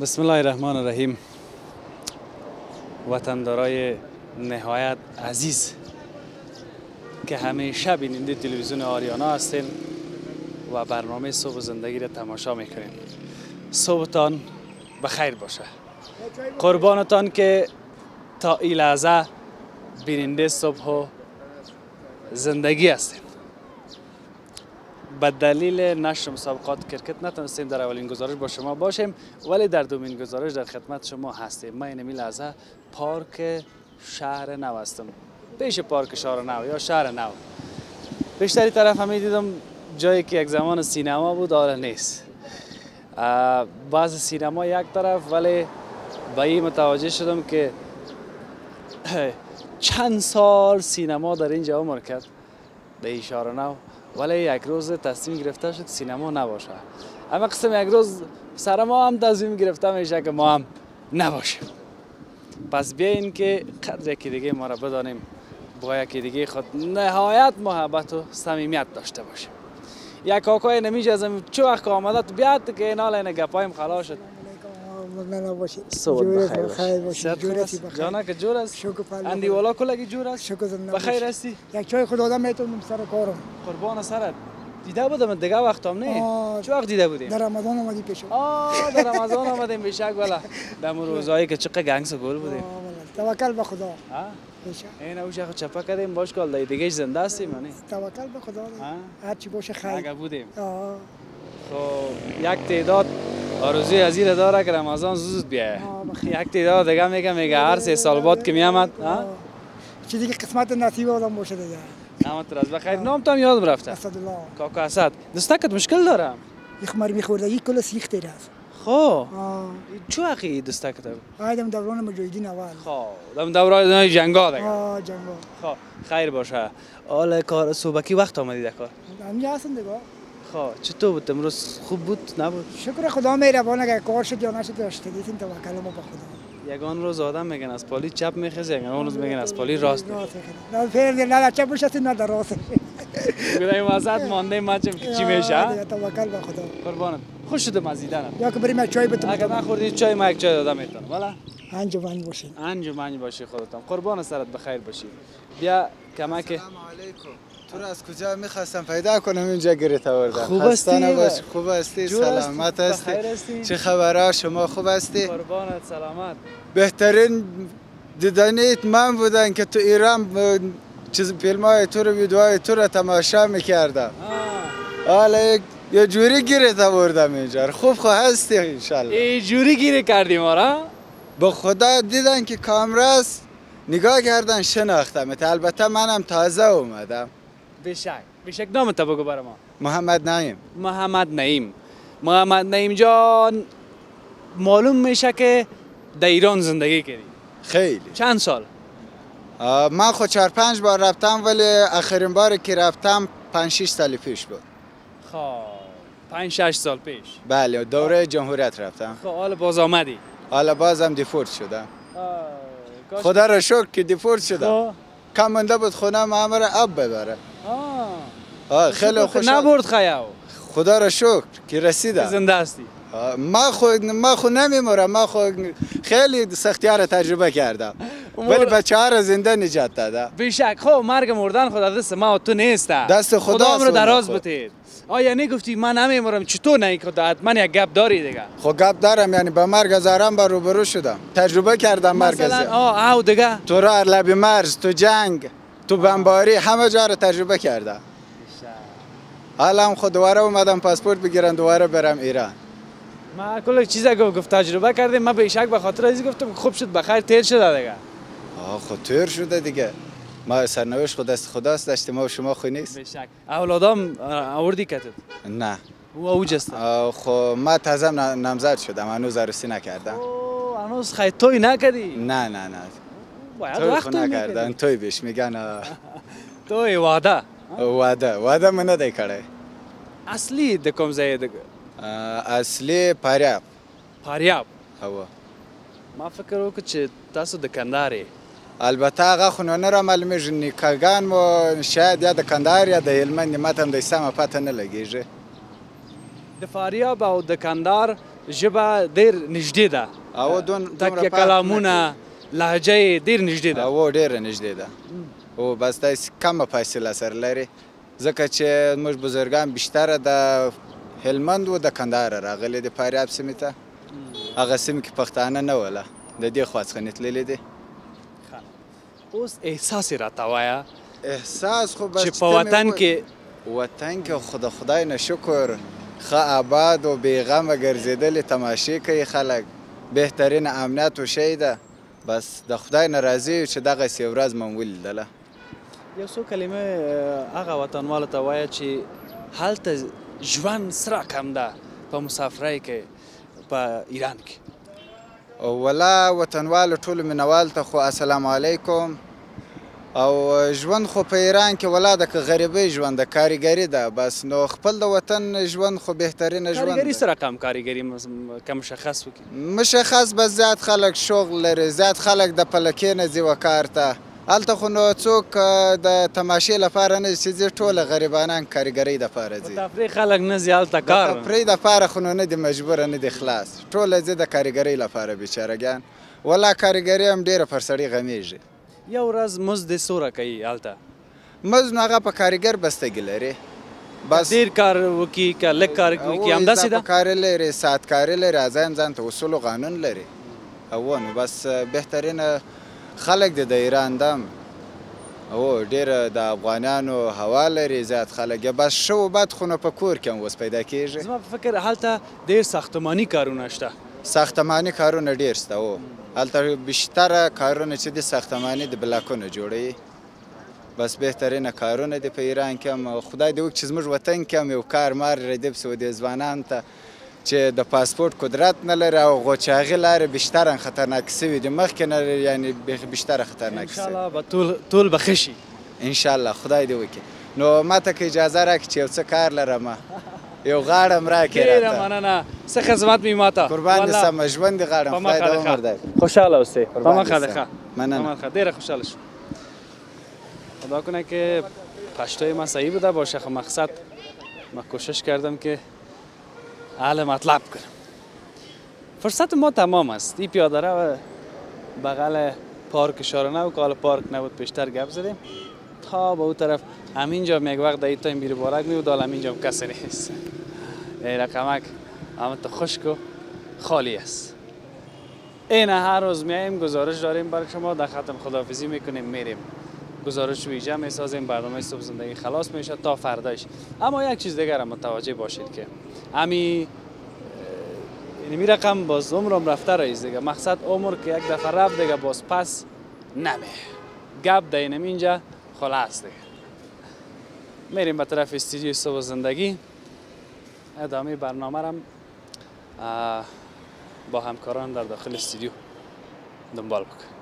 بسم الله الرحمن الرحیم وطندارای نهایت عزیز که همیشه بیننده تلویزیون آریانا هستین و برنامه صبح زندگی را تماشا می‌کنین. صبحتان بخیر باشه. قربانتان که تا این لحظه بیننده صبح زندگی هستیم به دلیل نشر مسابقات کرکت نتونستیم در اولین گزارش با شما باشیم ولی در دومین گزارش در خدمت شما هستیم. ما این لحظه پارک شهر نو هستم. پیش پارک شهر نو یا شهر نو. بیشتری طرف همی دیدم جایی که یک زمان سینما بود حالا نیست. بعض سینما یک طرف ولی به این متوجه شدم که چند سال سینما در اینجا عمر کرد. به اشاره نو. ولی یک روز تصمیم گرفته شد سینما نباشه. اما قسم یک روز سر ما هم تصمیم گرفته میشه که ما هم نباشیم. پس بیاین که قدر یکی دیگه ما را بدانیم با یکی دیگه خود نهایت محبت و صمیمیت داشته باشیم. یک کاکای نمیشه از چه وقت آمده بیاد که این حال این گپایم خلاص شد. نه باشید صبح بخیر بخیر باشی. باشید جورتی بخیر. جانا که جور است. اندی والا کلگی جور است؟ شکر زنده بخیر. هستی یک چای خود آدم می‌تونم سر کارم. قربان سرت. دیده بودم دیگه وقت هم نه آه. چه وقت دیده بودیم در رمضان آمدی پیش. آه در رمضان آمدیم بیشک والا در مون روزایی که چقدر گنگس گل بودیم. توکل به خدا. این اوش خود چپا کردیم. باش کال دیگه زنده هستیم یعنی توکل به خدا. هر چی باشه خیر. اگه بودیم. خب یک تعداد آرزوی ازیر داره که رمضان زود بخیر. یک تعداد دیگه میگه میگه هر سه سال بعد که میامد. چیزی که قسمت نصیب آدم باشه دیگه. نامت از بخیر نام تام یاد رفته. اسدالله کاکا اسد. دستکت مشکل دارم. یک مر میخوردگی کل سیخ تیر است. خب. آه. چو اخی دستکت؟ آیدم دوران مجاهدین اول. خب. دم دورای جنگا دیگه. آه جنگا. خب. خیر باشه. حال کار صبحکی وقت آمدی در کار همینجا هستن دیگه. خب چطور بود؟ امروز خوب بود؟ نبود؟ شکر خدا مهربان اگر کار شد یا نشد داشته دیدیم توکل ما به خدا. یگان روز آدم میگن از پالی چپ میخزه یگان روز میگن از پالی راست نه پیر نه چپ بشه نه در راست. گفتم وسط مانده مچم که چی میشه؟ توکل به خدا. قربانت. خوش شده مزیدنم یا که بریم چای اگه بتونم نخوردی چای ما یک چای دادم می‌تونم والا انجمن باشین. انجمنی باشی خودتم قربان سرت بخیر باشی. بیا کمک. سلام علیکم. تو رو از کجا می‌خواستم پیدا کنم؟ اینجا گرت آوردم خوب هستی؟ نباش. خوب هستی؟ سلامت هستی؟ چه خبرها؟ شما خوب هستی؟ قربانت سلامت. بهترین دیدنیت من بودن که تو ایران چیز فیلم های تو رو ویدیوهای تو رو تماشا می‌کردم. آه. حالا یه جوری گیرت آوردم اینجا خوب خو هستی انشالله. ای جوری گیری کردی ما را با خدا دیدن که کامرا است نگاه کردن شناختم. البته منم تازه اومدم. بشک بشک نامت بگو برای ما. محمد نعیم. محمد نعیم. محمد نعیم جان معلوم میشه که در ایران زندگی کردی. خیلی. چند سال؟ من خود چهار پنج بار رفتم ولی آخرین بار که رفتم پنج شیش سال پیش بود. خب پنج شش سال پیش. بله دوره جمهوریت رفتم. خب حالا باز آمدی. حالا بازم دیفورت شدم آه، کاش- خدا را شکر که دیفورت شدم خب. کم مونده بود خونه معمر اب ببره. آه، خیلی خوش نبرد خیاو. خدا را شکر که رسیدم زنده هستی ما خود ما خود نمیمورم ما خود خیلی سختی ها را تجربه کردم. ولی بچه را زنده نجات دادم بیشک. خب مرگ مردن خدا دست ما و تو نیست دست خدا خدا رو دراز. بتید آیا نگفتی من نمیمرم؟ چطور نه خدا؟ حتما یک گپ داری دیگه. خب گپ دارم یعنی با مرگ هزارم بار روبرو شدم. تجربه کردم مرگ مثلا از آه او دیگه. تو راه لب مرز تو جنگ تو بمباری همه جا رو تجربه کردم. حالا هم خود دوباره اومدم پاسپورت بگیرم دوباره برم ایران. ما کل چیزا گفت تجربه کردیم. ما بیشک به خاطر از گفتم خوب شد بخیر تیر شده دیگه. خود تیر شده دیگه. ما سرنوشت خود دست خداست دست ما و شما خود نیست. بیشک اولادام آوردی کتت نه. او اوج است آه، خب ما تازه نامزد شدم هنوز عروسی نکردم. هنوز خیلی توی نکردی؟ نه نه نه. باید توی وقت نکردن توی بیش میگن توی واده واده واده من نده کړی اصلی د کوم ځای د اصلی پریاب. فاریاب هوا. ما فکر وکړ چې تاسو د کندارې البته هغه خو نه را معلومیږي نیکاګان مو شاید یا د کندهار یا د هلمند ماته هم د سمه پته نه لګیږي د فاریاب او د کندهار ژبه ډیر نږدې ده. او دون تکیه کلامونه لهجه یې ډیر نږدې ده. او ډیره نږدې ده. او بس دا کمه فاصله سره لري. ځکه چې موږ بزرګان بیشتره د هلمند و د کندهار راغلي د فاریاب سیمې ته. هغه سیمې کې پښتانه نه وله د دې خوا څخه نتللي دي اوس احساس یې راته وایه. احساس خو بس چې په وطن. کې وطن کې خو د خدای نه شکر. ښه آباد او بیغمه ګرځېدلې تماشې کوي خلک. بهترین امنیت و شی ده. بس د خدای نه راضي چې دغسې ورځ من ولیدله. یو څو کلمې اه، هغه وطنوالو ته وایه چې هلته ژوند سره کم ده په مسافرۍ کې په ایران کې ولا وطنوالو ټولو مینوال ته خو السلام علیکم. او ژوند خو په ایران کې ولا د غریبۍ ژوند د کاریګری ده. بس نو خپل د وطن ژوند خو بهترینه ژوند کاریګری. سره کم کاریګری کم مشخص وکړي. مشخص بس زیات خلک شغل لري زیات خلک د پلکې نه ځي و کار ته هلته خو نو څوک د تماشې لپاره نه چې ځي ټوله غریبانان کاریګرۍ دپاره ځي. تفریح خلک نه زیالته د کار. تفریح دپاره خو نو نه دي مجبوره نه دي خلاص. ټوله ځي د کاریګرۍ لپاره بیچارهګان ولا کاریګري هم ډیره پر سړي غمیږي. یو ورځ مزد سوره کوي هلته؟ مزد نو هغه په کاریګر بستګي لري. بس. ډیر کار وکي که لږ کار وکي همداسې ده؟ کار لري ساعت کار لري ځان ځان ته اصول قانون لري. او نو بس بهترینه خلک د ایران دم. او ډیره د افغانانو هوا لري زیات خلک بس شو بد خو نو په کور کې اوس پیدا کیږي. زما په فکر هلته ډیر ساختماني کارونه شته. ساختماني کارونه ډیر شته او هلته بیشتره کارونه چې د ساختماني د بلاکونو جوړوي. بس بهترینه کارونه دي په ایران کې هم. خدای دې وکړي چې زموږ وطن کې هم یو کار مار ردیب سو د ځوانان ته چې د پاسپورت قدرت نه لري او غوچاغي لارې بیشتره خطرناک سوي دي مخکې نه لري یعنی بیخي بیشتره ان خطرناک شاء سوي. الله به ټول ټول به ښه شي. ان شاء الله خدای دې وکړي. نو ماته که اجازه راکړي چې یو څه کار لرم. یو غاړه م راکړې ډیره راته. مننه. څه خدمت می ماته قربان دې. سم ژوند دې غاړم. خدای دې عمر ښه. درکړي. خوشحاله اوسې. په مخه دې ده. مننه. ډیره خوشحاله شو خدا کنه که پشتوی من صحیح بوده باشه مقصد من کوشش کردم که حل مطلب کنم فرصت ما تمام است این پیاده رو بغل پارک اشاره و که حالا پارک نبود پیشتر گپ زدیم تا به اون طرف همینجا هم یک وقت در تا این بیره بارک میبود حالا همینجا هم کسی نیست این رقمک اما تو خشک خالی است این هر روز میایم گزارش داریم برای شما در ختم خداحافظی می‌کنیم میریم گزارش ویژه می‌سازیم برنامه صبح زندگی خلاص میشه تا فرداش. اما یک چیز دیگر هم متوجه باشید که امی یعنی می رقم باز عمرم رفته رئیس دیگه. مقصد عمر که یک دفعه رفت دیگه باز پس نمه. گپ دینم اینجا خلاص دیگه. میریم به طرف استودیو صبح زندگی. ادامه برنامه رم با همکاران در داخل استودیو دنبال بکنیم.